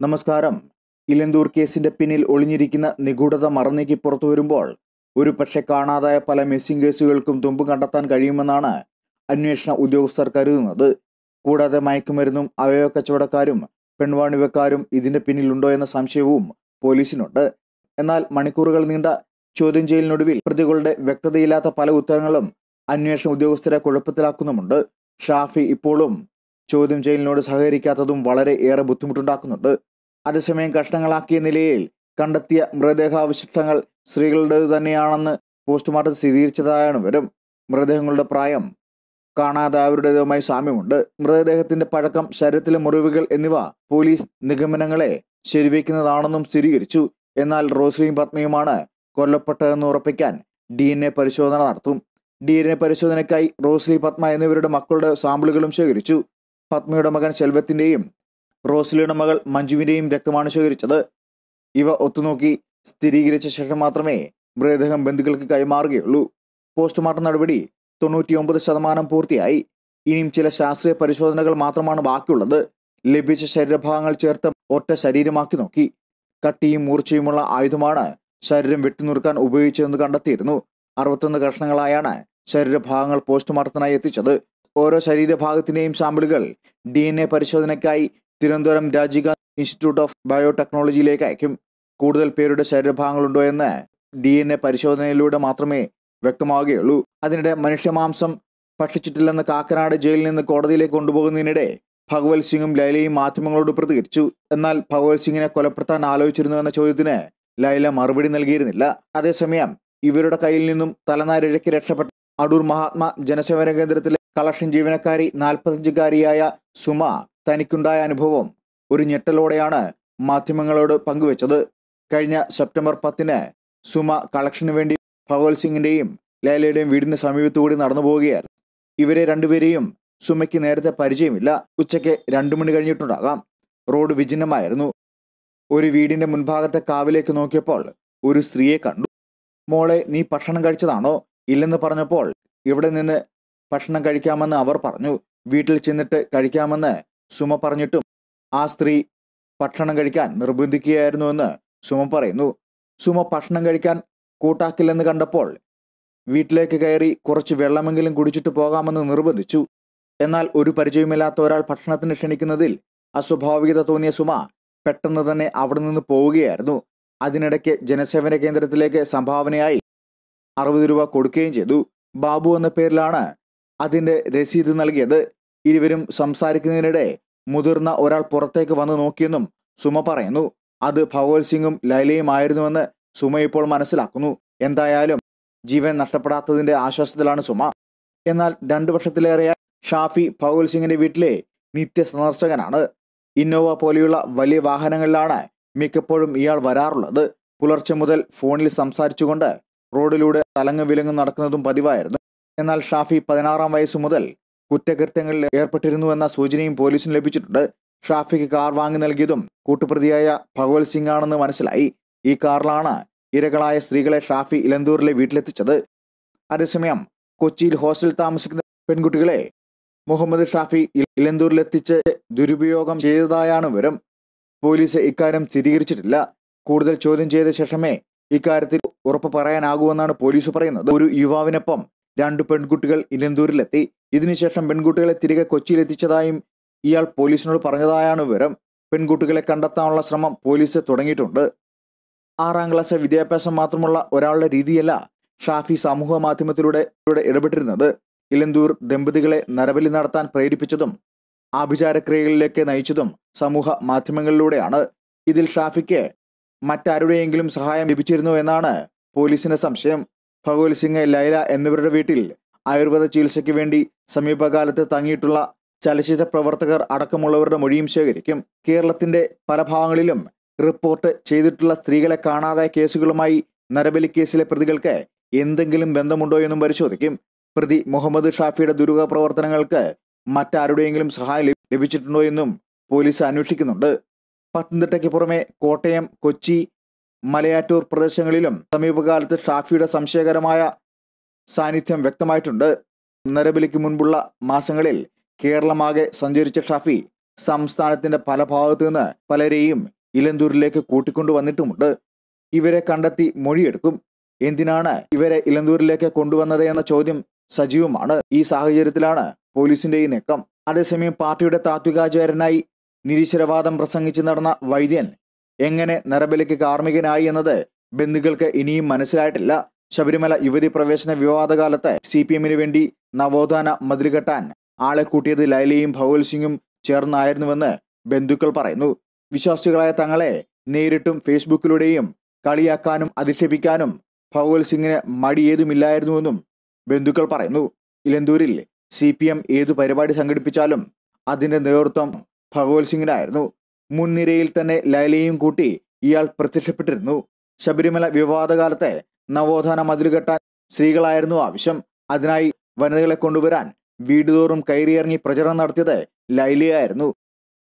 നമസ്കാരം. ഇലന്തൂർ കേസിന്റെ പിന്നിൽ ഒളിഞ്ഞിരിക്കുന്ന നിഗൂഢത മറന്നേക്ക് പുറത്തു വരുമ്പോൾ ഒരു പക്ഷെ കാണാതായ പല മിസ്സിംഗ് കേസുകൾക്കും തുമ്പ് കണ്ടെത്താൻ കഴിയുമെന്നാണ് അന്വേഷണ ഉദ്യോഗസ്ഥർ കരുതുന്നത്. കൂടാതെ മയക്കുമരുന്നും അവയവ കച്ചവടക്കാരും പെൺവാണിവക്കാരും ഇതിന്റെ പിന്നിലുണ്ടോ എന്ന സംശയവും പോലീസിനുണ്ട്. എന്നാൽ മണിക്കൂറുകൾ നീണ്ട ചോദ്യം ചെയ്യലിനൊടുവിൽ പ്രതികളുടെ വ്യക്തതയില്ലാത്ത പല ഉത്തരങ്ങളും അന്വേഷണ ഉദ്യോഗസ്ഥരെ കുഴപ്പത്തിലാക്കുന്നുമുണ്ട്. ഷാഫി ഇപ്പോഴും ചോദ്യം ചെയ്യലിനോട് സഹകരിക്കാത്തതും വളരെ ഏറെ ബുദ്ധിമുട്ടുണ്ടാക്കുന്നുണ്ട്. അതേസമയം കഷ്ണങ്ങളാക്കിയ നിലയിൽ കണ്ടെത്തിയ മൃതദേഹാവശിഷ്ടങ്ങൾ സ്ത്രീകളുടേത് തന്നെയാണെന്ന് പോസ്റ്റ്മോർട്ടം സ്ഥിരീകരിച്ചതായാണ് വിവരം മൃതദേഹങ്ങളുടെ പ്രായം കാണാതായവരുടേതുമായി സാമ്യമുണ്ട്. മൃതദേഹത്തിന്റെ പഴക്കം ശരീരത്തിലെ മുറിവുകൾ എന്നിവ പോലീസ് നിഗമനങ്ങളെ ശരിവയ്ക്കുന്നതാണെന്നും സ്ഥിരീകരിച്ചു. എന്നാൽ റോസ്ലിയും പത്മിയുമാണ് കൊല്ലപ്പെട്ടതെന്ന് ഉറപ്പിക്കാൻ ഡി എൻ എ പരിശോധന നടത്തും. ഡി എൻ എ പരിശോധനയ്ക്കായി റോസ്ലി പത്മ എന്നിവരുടെ മക്കളുടെ സാമ്പിളുകളും ശേഖരിച്ചു. പത്മയുടെ മകൻ ശെൽവത്തിന്റെയും റോസ്ലിയുടെ മകൾ മഞ്ജുവിന്റെയും രക്തമാണ് ശേഖരിച്ചത്. ഇവ ഒത്തുനോക്കി സ്ഥിരീകരിച്ച ശേഷം മാത്രമേ മൃതദേഹം ബന്ധുക്കൾക്ക് കൈമാറുകയുള്ളൂ. പോസ്റ്റ്മോർട്ടം നടപടി തൊണ്ണൂറ്റിയൊമ്പത് ശതമാനം പൂർത്തിയായി. ഇനിയും ചില ശാസ്ത്രീയ പരിശോധനകൾ മാത്രമാണ് ബാക്കിയുള്ളത്. ലഭിച്ച ശരീരഭാഗങ്ങൾ ചേർത്ത് ഒറ്റ ശരീരമാക്കി നോക്കി. കട്ടിയും മൂർച്ചയുമുള്ള ആയുധമാണ് ശരീരം വെട്ടിനുറുക്കാൻ ഉപയോഗിച്ചതെന്ന് കണ്ടെത്തിയിരുന്നു. അറുപത്തൊന്ന് കഷ്ണങ്ങളായാണ് ശരീരഭാഗങ്ങൾ പോസ്റ്റ്മോർട്ടത്തിനായി എത്തിച്ചത്. ഓരോ ശരീരഭാഗത്തിന്റെയും സാമ്പിളുകൾ ഡി എൻ എ പരിശോധനയ്ക്കായി തിരുവനന്തപുരം രാജീവ് ഇൻസ്റ്റിറ്റ്യൂട്ട് ഓഫ് ബയോടെക്നോളജിയിലേക്ക് അയക്കും. കൂടുതൽ പേരുടെ ശരീരഭാഗങ്ങളുണ്ടോ എന്ന് ഡി എൻ എ പരിശോധനയിലൂടെ മാത്രമേ വ്യക്തമാവുകയുള്ളൂ. അതിനിടെ മനുഷ്യമാംസം ഭക്ഷിച്ചിട്ടില്ലെന്ന് കാക്കനാട് ജയിലിൽ നിന്ന് കോടതിയിലേക്ക് കൊണ്ടുപോകുന്നതിനിടെ ഭഗവത് സിംഗും ലൈലയും മാധ്യമങ്ങളോട് പ്രതികരിച്ചു. എന്നാൽ ഭഗവത് സിംഗിനെ കൊലപ്പെടുത്താൻ ആലോചിച്ചിരുന്നു എന്ന ചോദ്യത്തിന് ലൈല മറുപടി നൽകിയിരുന്നില്ല. അതേസമയം ഇവരുടെ കയ്യിൽ നിന്നും തലനാരിഴയ്ക്ക് രക്ഷപ്പെട്ട അടൂർ മഹാത്മാ ജനസേവന കേന്ദ്രത്തിലെ കളക്ഷൻ ജീവനക്കാരി നാൽപ്പത്തഞ്ചുകാരിയായ സുമ തനിക്കുണ്ടായ അനുഭവം ഒരു ഞെട്ടലോടെയാണ് മാധ്യമങ്ങളോട് പങ്കുവച്ചത്. കഴിഞ്ഞ സെപ്റ്റംബർ പത്തിന് സുമ കളക്ഷന് വേണ്ടി ഭഗവത് സിംഗിന്റെയും ലൈലയുടെയും വീടിന് സമീപത്തുകൂടി നടന്നു പോവുകയായിരുന്നു. ഇവരെ രണ്ടുപേരെയും സുമയ്ക്ക് നേരത്തെ പരിചയമില്ല. ഉച്ചയ്ക്ക് രണ്ടു മണി കഴിഞ്ഞിട്ടുണ്ടാകാം. റോഡ് വിജിന്നമായിരുന്നു ഒരു വീടിന്റെ മുൻഭാഗത്തെ കാവിലേക്ക് നോക്കിയപ്പോൾ ഒരു സ്ത്രീയെ കണ്ടു. മോളെ നീ ഭക്ഷണം കഴിച്ചതാണോ? ഇല്ലെന്ന് പറഞ്ഞപ്പോൾ ഇവിടെ നിന്ന് ഭക്ഷണം കഴിക്കാമെന്ന് അവർ പറഞ്ഞു. വീട്ടിൽ ചെന്നിട്ട് കഴിക്കാമെന്ന് സുമ പറഞ്ഞിട്ടും ആ സ്ത്രീ ഭക്ഷണം കഴിക്കാൻ നിർബന്ധിക്കുകയായിരുന്നുവെന്ന് സുമ പറയുന്നു. സുമ ഭക്ഷണം കഴിക്കാൻ കൂട്ടാക്കില്ലെന്ന് കണ്ടപ്പോൾ വീട്ടിലേക്ക് കയറി കുറച്ച് വെള്ളമെങ്കിലും കുടിച്ചിട്ട് പോകാമെന്ന് നിർബന്ധിച്ചു. എന്നാൽ ഒരു പരിചയമില്ലാത്ത ഒരാൾ ഭക്ഷണത്തിന് ക്ഷണിക്കുന്നതിൽ അസ്വാഭാവികത തോന്നിയ സുമ പെട്ടെന്ന് തന്നെ അവിടെ നിന്ന് പോവുകയായിരുന്നു. അതിനിടയ്ക്ക് ജനസേവന കേന്ദ്രത്തിലേക്ക് സംഭാവനയായി അറുപത് രൂപ കൊടുക്കുകയും ചെയ്തു. ബാബു എന്ന പേരിലാണ് അതിന്റെ രസീത് നൽകിയത്. ഇരുവരും സംസാരിക്കുന്നതിനിടെ മുതിർന്ന ഒരാൾ പുറത്തേക്ക് വന്നു നോക്കിയെന്നും സുമ പറയുന്നു. അത് ഭഗവത് സിംഗും ലൈലയും ആയിരുന്നുവെന്ന് സുമ ഇപ്പോൾ മനസ്സിലാക്കുന്നു. എന്തായാലും ജീവൻ നഷ്ടപ്പെടാത്തതിന്റെ ആശ്വാസത്തിലാണ് സുമ. എന്നാൽ രണ്ടു വർഷത്തിലേറെയായി ഷാഫി ഭഗവത് സിംഗിന്റെ വീട്ടിലെ നിത്യ സന്ദർശകനാണ്. ഇന്നോവ പോലെയുള്ള വലിയ വാഹനങ്ങളിലാണ് മിക്കപ്പോഴും ഇയാൾ വരാറുള്ളത്. പുലർച്ചെ മുതൽ ഫോണിൽ സംസാരിച്ചുകൊണ്ട് റോഡിലൂടെ തലങ്ങ് വിലങ്ങും നടക്കുന്നതും പതിവായിരുന്നു. എന്നാൽ ഷാഫി പതിനാറാം വയസ്സു മുതൽ കുറ്റകൃത്യങ്ങളിൽ ഏർപ്പെട്ടിരുന്നുവെന്ന സൂചനയും പോലീസിന് ലഭിച്ചിട്ടുണ്ട്. ഷാഫിക്ക് കാർ വാങ്ങി നൽകിയതും കൂട്ടുപ്രതിയായ ഭഗവത് സിംഗ് ആണെന്ന് മനസ്സിലായി. ഈ കാറിലാണ് ഇരകളായ സ്ത്രീകളെ ഷാഫി ഇലന്തൂരിലെ വീട്ടിലെത്തിച്ചത്. അതേസമയം കൊച്ചിയിൽ ഹോസ്റ്റലിൽ താമസിക്കുന്ന പെൺകുട്ടികളെ മുഹമ്മദ് ഷാഫി ഇലന്തൂരിലെത്തിച്ച് ദുരുപയോഗം ചെയ്തതായാണ് വിവരം. പോലീസ് ഇക്കാര്യം സ്ഥിരീകരിച്ചിട്ടില്ല. കൂടുതൽ ചോദ്യം ചെയ്ത ശേഷമേ ഇക്കാര്യത്തിൽ ഉറപ്പ് പറയാനാകൂവെന്നാണ് പോലീസ് പറയുന്നത്. ഒരു യുവാവിനൊപ്പം രണ്ട് പെൺകുട്ടികൾ ഇലന്തൂരിലെത്തി ഇതിനുശേഷം പെൺകുട്ടികളെ തിരികെ കൊച്ചിയിലെത്തിച്ചതായും ഇയാൾ പോലീസിനോട് പറഞ്ഞതായാണ് വിവരം. പെൺകുട്ടികളെ കണ്ടെത്താനുള്ള ശ്രമം പോലീസ് തുടങ്ങിയിട്ടുണ്ട്. ആറാം ക്ലാസ് വിദ്യാഭ്യാസം മാത്രമുള്ള ഒരാളുടെ രീതിയല്ല ഷാഫി സമൂഹ മാധ്യമത്തിലൂടെ ഇടപെട്ടിരുന്നത്. ഇലന്തൂർ ദമ്പതികളെ നരബലി നടത്താൻ പ്രേരിപ്പിച്ചതും ആഭിചാരക്രിയകളിലേക്ക് നയിച്ചതും സമൂഹ മാധ്യമങ്ങളിലൂടെയാണ്. ഇതിൽ ഷാഫിക്ക് മറ്റാരുടെയെങ്കിലും സഹായം ലഭിച്ചിരുന്നു എന്നാണ് പോലീസിന്റെ സംശയം. ഭഗവത് സിംഗ് ലൈല എന്നിവരുടെ വീട്ടിൽ ആയുർവേദ ചികിത്സയ്ക്ക് വേണ്ടി സമീപകാലത്ത് തങ്ങിയിട്ടുള്ള ചലച്ചിത്ര പ്രവർത്തകർ അടക്കമുള്ളവരുടെ മൊഴിയും ശേഖരിക്കും. കേരളത്തിന്റെ പല ഭാഗങ്ങളിലും റിപ്പോർട്ട് ചെയ്തിട്ടുള്ള സ്ത്രീകളെ കാണാതായ കേസുകളുമായി നരബലി കേസിലെ പ്രതികൾക്ക് എന്തെങ്കിലും ബന്ധമുണ്ടോ എന്നും പരിശോധിക്കും. പ്രതി മുഹമ്മദ് ഷാഫിയുടെ ദുരൂഹ പ്രവർത്തനങ്ങൾക്ക് മറ്റാരുടെയെങ്കിലും സഹായം ലഭിച്ചിട്ടുണ്ടോ എന്നും പോലീസ് അന്വേഷിക്കുന്നുണ്ട്. പത്തനംതിട്ടയ്ക്ക് പുറമെ കോട്ടയം കൊച്ചി മലയാറ്റൂർ പ്രദേശങ്ങളിലും സമീപകാലത്ത് ഷാഫിയുടെ സംശയകരമായ സാന്നിധ്യം വ്യക്തമായിട്ടുണ്ട്. നരബലിക്ക് മുൻപുള്ള മാസങ്ങളിൽ കേരളമാകെ സഞ്ചരിച്ച ഷാഫി സംസ്ഥാനത്തിന്റെ പല ഭാഗത്തു നിന്ന് പലരെയും ഇലന്തൂരിലേക്ക് കൂട്ടിക്കൊണ്ടു വന്നിട്ടുമുണ്ട്. ഇവരെ കണ്ടെത്തി മൊഴിയെടുക്കും. എന്തിനാണ് ഇവരെ ഇലന്തൂരിലേക്ക് കൊണ്ടുവന്നത് എന്ന ചോദ്യം സജീവമാണ്. ഈ സാഹചര്യത്തിലാണ് പോലീസിന്റെ ഈ നീക്കം. അതേസമയം പാർട്ടിയുടെ താത്വികാചാരനായി നിരീശ്വരവാദം പ്രസംഗിച്ച് നടന്ന വൈദ്യൻ എങ്ങനെ നരബലിക്ക് കാർമ്മികനായി എന്നത് ബന്ധുക്കൾക്ക് ഇനിയും മനസ്സിലായിട്ടില്ല. ശബരിമല യുവതി പ്രവേശന വിവാദകാലത്ത് സി പി എമ്മിന് വേണ്ടി നവോത്ഥാന മതിലുകെട്ടാൻ ആളെ കൂട്ടിയത് ലൈലയും ഭവൽ സിംഗും ചേർന്നായിരുന്നുവെന്ന് ബന്ധുക്കൾ പറയുന്നു. വിശ്വാസികളായ തങ്ങളെ നേരിട്ടും ഫേസ്ബുക്കിലൂടെയും കളിയാക്കാനും അധിക്ഷേപിക്കാനും ഭവൽ സിംഗിന് മടിയേതുമില്ലായിരുന്നുവെന്നും ബന്ധുക്കൾ പറയുന്നു. ഇലന്തൂരിൽ സി പി എം ഏതു പരിപാടി സംഘടിപ്പിച്ചാലും അതിന്റെ നേതൃത്വം ഭഗവത് സിംഗിനായിരുന്നു. മുൻനിരയിൽ തന്നെ ലൈലയും കൂട്ടി ഇയാൾ പ്രത്യക്ഷപ്പെട്ടിരുന്നു. ശബരിമല വിവാദകാലത്തെ നവോത്ഥാന മതിലുകെട്ടാൻ സ്ത്രീകളായിരുന്നു ആവശ്യം. അതിനായി വനിതകളെ കൊണ്ടുവരാൻ വീടുതോറും കയറിയിറങ്ങി പ്രചരണം നടത്തിയത് ലൈലിയായിരുന്നു.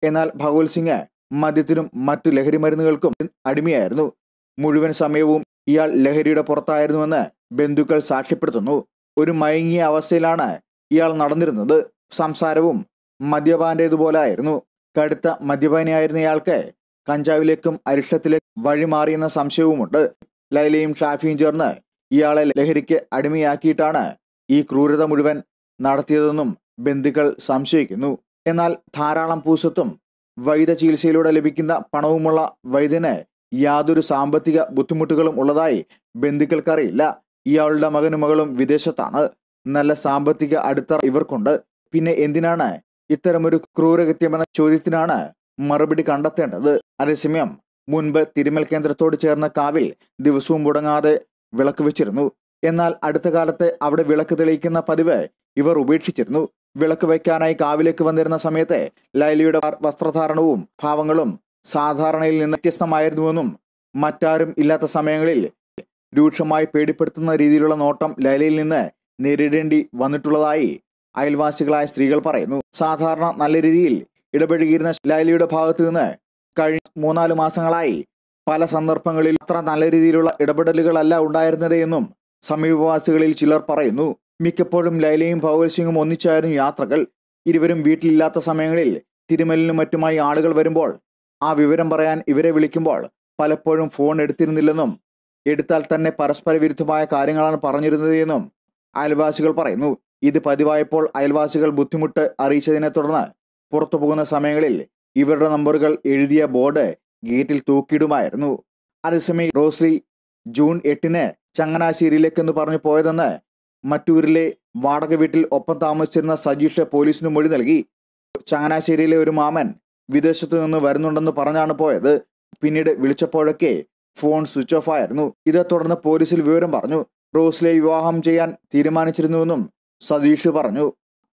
എന്നാൽ ഭഗവത് സിംഗ് മദ്യത്തിനും മറ്റു ലഹരി മരുന്നുകൾക്കും അടിമയായിരുന്നു. മുഴുവൻ സമയവും ഇയാൾ ലഹരിയുടെ പുറത്തായിരുന്നുവെന്ന് ബന്ധുക്കൾ സാക്ഷ്യപ്പെടുത്തുന്നു. ഒരു മയങ്ങിയ അവസ്ഥയിലാണ് ഇയാൾ നടന്നിരുന്നത്. സംസാരവും മദ്യപാന്റേതുപോലായിരുന്നു. കടുത്ത മദ്യപാനിയായിരുന്ന ഇയാൾക്ക് കഞ്ചാവിലേക്കും അരിഷ്ടത്തിലേക്കും വഴിമാറിയെന്ന സംശയവുമുണ്ട്. ലൈലയും ഷാഫിയും ചേർന്ന് ഇയാളെ ലഹരിക്ക് അടിമയാക്കിയിട്ടാണ് ഈ ക്രൂരത മുഴുവൻ നടത്തിയതെന്നും ബന്ധുക്കൾ സംശയിക്കുന്നു. എന്നാൽ ധാരാളം പൂസത്തും വൈദ്യ ചികിത്സയിലൂടെ ലഭിക്കുന്ന പണവുമുള്ള വൈദ്യന് യാതൊരു സാമ്പത്തിക ബുദ്ധിമുട്ടുകളും ഉള്ളതായി ബന്ധുക്കൾക്കറിയില്ല. ഇയാളുടെ മകനും മകളും വിദേശത്താണ്. നല്ല സാമ്പത്തിക അടിത്തറ ഇവർക്കുണ്ട്. പിന്നെ എന്തിനാണ് ഇത്തരമൊരു ക്രൂരകൃത്യമെന്ന ചോദ്യത്തിനാണ് മറുപടി കണ്ടെത്തേണ്ടത്. അതേസമയം മുൻപ് തിരുമൽ കേന്ദ്രത്തോട് ചേർന്ന കാവിൽ ദിവസവും മുടങ്ങാതെ വിളക്ക് വെച്ചിരുന്നു. എന്നാൽ അടുത്ത കാലത്ത് അവിടെ വിളക്ക് തെളിയിക്കുന്ന പതിവ് ഇവർ ഉപേക്ഷിച്ചിരുന്നു. വിളക്ക് വയ്ക്കാനായി കാവിലേക്ക് വന്നിരുന്ന സമയത്ത് ലൈലിയുടെ വസ്ത്രധാരണവും ഭാവങ്ങളും സാധാരണയിൽ നിന്ന് വ്യത്യസ്തമായിരുന്നുവെന്നും മറ്റാരും ഇല്ലാത്ത സമയങ്ങളിൽ രൂക്ഷമായി പേടിപ്പെടുത്തുന്ന രീതിയിലുള്ള നോട്ടം ലൈലയിൽ നിന്ന് നേരിടേണ്ടി വന്നിട്ടുള്ളതായി അയൽവാസികളായ സ്ത്രീകൾ പറയുന്നു. സാധാരണ നല്ല രീതിയിൽ ഇടപഴകിയിരുന്ന ലൈലയുടെ ഭാഗത്തു നിന്ന് കഴിഞ്ഞ മൂന്നാൽ മാസങ്ങളായി പല സന്ദർഭങ്ങളിൽ അത്ര നല്ല രീതിയിലുള്ള ഇടപെടലുകളല്ല ഉണ്ടായിരുന്നത് എന്നും സമീപവാസികളിൽ ചിലർ പറയുന്നു. മിക്കപ്പോഴും ലൈലയും ഭഗവത് സിംഗും ഒന്നിച്ചായിരുന്നു യാത്രകൾ. ഇരുവരും വീട്ടിലില്ലാത്ത സമയങ്ങളിൽ തിരുമലിനും മറ്റുമായി ആളുകൾ വരുമ്പോൾ ആ വിവരം പറയാൻ ഇവരെ വിളിക്കുമ്പോൾ പലപ്പോഴും ഫോൺ എടുത്തിരുന്നില്ലെന്നും എടുത്താൽ തന്നെ പരസ്പര വിരുദ്ധമായ കാര്യങ്ങളാണ് പറഞ്ഞിരുന്നത് എന്നും അയൽവാസികൾ പറയുന്നു. ഇത് പതിവായപ്പോൾ അയൽവാസികൾ ബുദ്ധിമുട്ട് അറിയിച്ചതിനെ തുടർന്ന് പുറത്തു പോകുന്ന സമയങ്ങളിൽ ഇവരുടെ നമ്പറുകൾ എഴുതിയ ബോർഡ് ഗേറ്റിൽ തൂക്കിയിടുമായിരുന്നു. അതേസമയം റോസ്ലി ജൂൺ എട്ടിന് ചങ്ങനാശ്ശേരിയിലേക്കെന്ന് പറഞ്ഞു പോയതെന്ന് മറ്റൂരിലെ വാടക വീട്ടിൽ ഒപ്പം താമസിച്ചിരുന്ന സജീഷ് പോലീസിന് മൊഴി നൽകി. ചങ്ങനാശ്ശേരിയിലെ ഒരു മാമൻ വിദേശത്തു നിന്ന് വരുന്നുണ്ടെന്ന് പറഞ്ഞാണ് പോയത്. പിന്നീട് വിളിച്ചപ്പോഴൊക്കെ ഫോൺ സ്വിച്ച് ഓഫ് ആയിരുന്നു. ഇതേ തുടർന്ന് പോലീസിൽ വിവരം പറഞ്ഞു. റോസ്ലെ വിവാഹം ചെയ്യാൻ തീരുമാനിച്ചിരുന്നുവെന്നും സതീഷ് പറഞ്ഞു.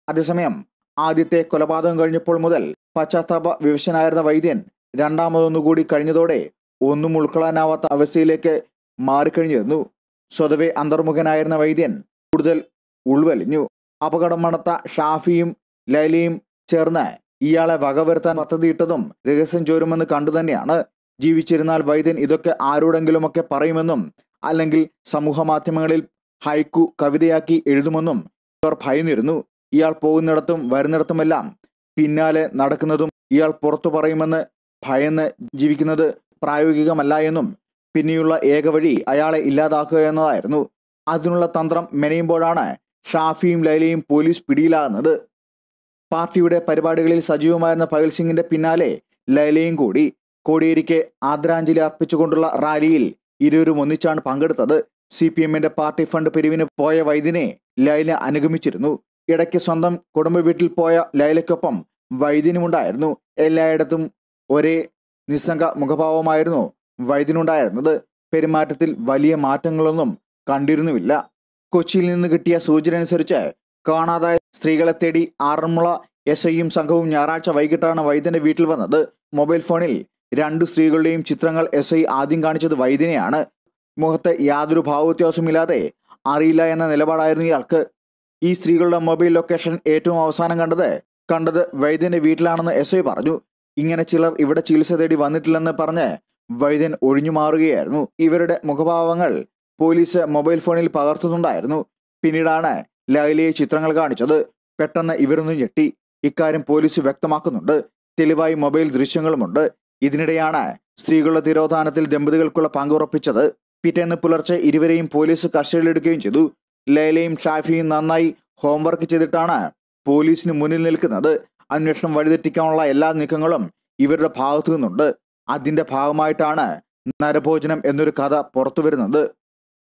അതേസമയം ആദ്യത്തെ കൊലപാതകം കഴിഞ്ഞപ്പോൾ മുതൽ പശ്ചാത്താപ വിവശനായിരുന്ന വൈദ്യൻ രണ്ടാമതൊന്നുകൂടി കഴിഞ്ഞതോടെ ഒന്നും ഉൾക്കൊള്ളാനാവാത്ത അവസ്ഥയിലേക്ക് മാറിക്കഴിഞ്ഞിരുന്നു. സ്വതവേ അന്തർമുഖനായിരുന്ന വൈദ്യൻ കൂടുതൽ ഉൾവലിഞ്ഞു. അപകടം മണത്ത ഷാഫിയും ലൈലയും ചേർന്ന് ഇയാളെ വകവരുത്താൻ പദ്ധതിയിട്ടതും രഹസ്യം ചോരുമെന്ന് കണ്ടു തന്നെയാണ്. ജീവിച്ചിരുന്നാൽ വൈദ്യൻ ഇതൊക്കെ ആരോടെങ്കിലുമൊക്കെ പറയുമെന്നും അല്ലെങ്കിൽ സമൂഹ മാധ്യമങ്ങളിൽ ഹൈക്കു കവിതയാക്കി എഴുതുമെന്നും ഇവർ ഭയന്നിരുന്നു. ഇയാൾ പോകുന്നിടത്തും വരുന്നിടത്തുമെല്ലാം പിന്നാലെ നടക്കുന്നതും ഇയാൾ പുറത്തു പറയുമെന്ന് ഭയന്ന് ജീവിക്കുന്നത് പ്രായോഗികമല്ല എന്നും പിന്നെയുള്ള ഏക വഴി അയാളെ ഇല്ലാതാക്കുക എന്നതായിരുന്നു. അതിനുള്ള തന്ത്രം മെനയുമ്പോഴാണ് ഷാഫിയും ലൈലയും പോലീസ് പിടിയിലാകുന്നത്. പാർട്ടിയുടെ പരിപാടികളിൽ സജീവമായിരുന്ന പകൽ സിംഗിന്റെ പിന്നാലെ ലൈലയും കൂടി. കോടിയേരിക്ക് ആദരാഞ്ജലി അർപ്പിച്ചുകൊണ്ടുള്ള റാലിയിൽ ഇരുവരും ഒന്നിച്ചാണ് പങ്കെടുത്തത്. സി പി എമ്മിന്റെ പാർട്ടി ഫണ്ട് പിരിവിന് പോയ വൈദ്യനെ ലൈല അനുഗമിച്ചിരുന്നു. ഇടയ്ക്ക് സ്വന്തം കുടുംബ വീട്ടിൽ പോയ ലൈലയ്ക്കൊപ്പം വൈദ്യനുമുണ്ടായിരുന്നു. എല്ലായിടത്തും ഒരേ നിസ്സംഗ മുഖഭാവമായിരുന്നു വൈദ്യനുണ്ടായിരുന്നത്. പെരുമാറ്റത്തിൽ വലിയ മാറ്റങ്ങളൊന്നും കണ്ടിരുന്നുമില്ല കൊച്ചിയിൽ നിന്ന് കിട്ടിയ സൂചന അനുസരിച്ച് കാണാതായ സ്ത്രീകളെ തേടി ആറന്മുള എസ് ഐയും സംഘവും ഞായറാഴ്ച വൈകിട്ടാണ് വൈദ്യന്റെ വീട്ടിൽ വന്നത്. മൊബൈൽ ഫോണിൽ രണ്ടു സ്ത്രീകളുടെയും ചിത്രങ്ങൾ എസ് ഐ ആദ്യം കാണിച്ചത് വൈദ്യനെയാണ്. മുഖത്ത് യാതൊരു ഭാവവ്യത്യാസമില്ലാതെ അറിയില്ല എന്ന നിലപാടായിരുന്നു ഇയാൾക്ക്. ഈ സ്ത്രീകളുടെ മൊബൈൽ ലൊക്കേഷൻ ഏറ്റവും അവസാനം കണ്ടത് കണ്ടത് വൈദ്യന്റെ വീട്ടിലാണെന്ന് എസ് ഐ പറഞ്ഞു. ഇങ്ങനെ ചിലർ ഇവിടെ ചികിത്സ തേടി വന്നിട്ടില്ലെന്ന് പറഞ്ഞ് വൈദ്യൻ ഒഴിഞ്ഞു മാറുകയായിരുന്നു. ഇവരുടെ മുഖഭാവങ്ങൾ പോലീസ് മൊബൈൽ ഫോണിൽ പകർത്തുന്നുണ്ടായിരുന്നു. പിന്നീടാണ് ലൈലയെ ചിത്രങ്ങൾ കാണിച്ചത്. പെട്ടെന്ന് ഇവരൊന്നും ഞെട്ടി. ഇക്കാര്യം പോലീസ് വ്യക്തമാക്കുന്നുണ്ട്. തെളിവായി മൊബൈൽ ദൃശ്യങ്ങളുമുണ്ട്. ഇതിനിടെയാണ് സ്ത്രീകളുടെ തിരോധാനത്തിൽ ദമ്പതികൾക്കുള്ള പങ്കുറപ്പിച്ചത്. പിറ്റേന്ന് പുലർച്ചെ ഇരുവരെയും പോലീസ് കസ്റ്റഡിയിലെടുക്കുകയും ചെയ്തു. ലൈലയും ഷാഫിയും നന്നായി ഹോംവർക്ക് ചെയ്തിട്ടാണ് പോലീസിന് മുന്നിൽ നിൽക്കുന്നത്. അന്വേഷണം വഴിതെറ്റിക്കാനുള്ള എല്ലാ നീക്കങ്ങളും ഇവരുടെ ഭാഗത്തു നിന്നുണ്ട്. അതിന്റെ ഭാഗമായിട്ടാണ് നരഭോജനം എന്നൊരു കഥ പുറത്തു വരുന്നത്.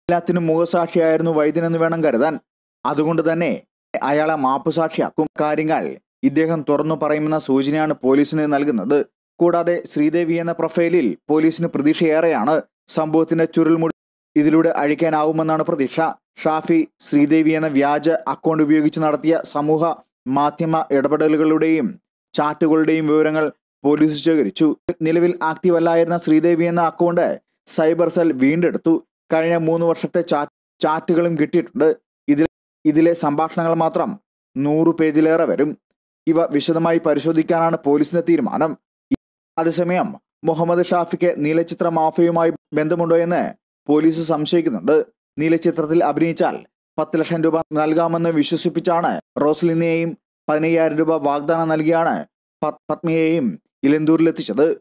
എല്ലാത്തിനും മുഖസാക്ഷിയായിരുന്നു വൈദ്യൻ എന്ന് വേണം കരുതാൻ. അതുകൊണ്ട് തന്നെ അയാളെ മാപ്പുസാക്ഷിയാക്കും. കാര്യങ്ങൾ ഇദ്ദേഹം തുറന്നു പറയുമെന്ന സൂചനയാണ് പോലീസിന് നൽകുന്നത്. കൂടാതെ ശ്രീദേവി എന്ന പ്രൊഫൈലിൽ പോലീസിന് പ്രതീക്ഷയേറെയാണ് സംഭവത്തിന്റെ ചുരുൾമുടി ഇതിലൂടെ അഴിക്കാനാവുമെന്നാണ് പ്രതീക്ഷ. ഷാഫി ശ്രീദേവി എന്ന വ്യാജ അക്കൗണ്ട് ഉപയോഗിച്ച് നടത്തിയ സമൂഹ മാധ്യമ ഇടപെടലുകളുടെയും ചാറ്റുകളുടെയും വിവരങ്ങൾ പോലീസ് ശേഖരിച്ചു. നിലവിൽ ആക്റ്റീവ് അല്ലായിരുന്ന ശ്രീദേവി എന്ന അക്കൗണ്ട് സൈബർ സെൽ വീണ്ടെടുത്തു. കഴിഞ്ഞ മൂന്ന് വർഷത്തെ ചാറ്റുകളും കിട്ടിയിട്ടുണ്ട്. ഇതിൽ ഇതിലെ സംഭാഷണങ്ങൾ മാത്രം നൂറ് പേജിലേറെ വരും. ഇവ വിശദമായി പരിശോധിക്കാനാണ് പോലീസിന്റെ തീരുമാനം. അതേസമയം മുഹമ്മദ് ഷാഫിക്ക് നീലചിത്ര മാഫിയുമായി ബന്ധമുണ്ടോ എന്ന് പോലീസ് സംശയിക്കുന്നുണ്ട്. നീലചിത്രത്തിൽ അഭിനയിച്ചാൽ പത്ത് ലക്ഷം രൂപ നൽകാമെന്ന് വിശ്വസിപ്പിച്ചാണ് റോസ്ലിനെയും പതിനയ്യായിരം രൂപ വാഗ്ദാനം നൽകിയാണ് പത്മിയെയും ഇലന്തൂരിലെത്തിച്ചത്.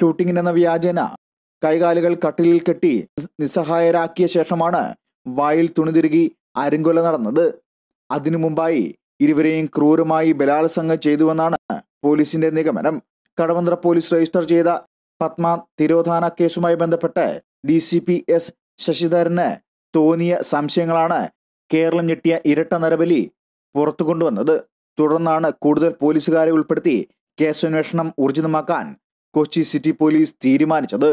ഷൂട്ടിംഗിന് എന്ന വ്യാജേന കൈകാലുകൾ കട്ടിലിൽ കെട്ടി നിസ്സഹായരാക്കിയ ശേഷമാണ് വായിൽ തുണിതിരുകി അരങ്കൊല നടന്നത്. അതിനു മുമ്പായി ഇരുവരെയും ക്രൂരമായി ബലാത്സംഗം ചെയ്തുവെന്നാണ് പോലീസിന്റെ നിഗമനം. കടവന്ത്ര പോലീസ് രജിസ്റ്റർ ചെയ്ത പത്മ തിരോധാന കേസുമായി ബന്ധപ്പെട്ട് ഡി സി പി എസ് ശശിധരന് തോന്നിയ സംശയങ്ങളാണ് കേരളം ഞെട്ടിയ ഇരട്ട നരബലി പുറത്തു കൊണ്ടുവന്നത്. തുടർന്നാണ് കൂടുതൽ പോലീസുകാരെ ഉൾപ്പെടുത്തി കേസന്വേഷണം ഊർജിതമാക്കാൻ കൊച്ചി സിറ്റി പോലീസ് തീരുമാനിച്ചത്.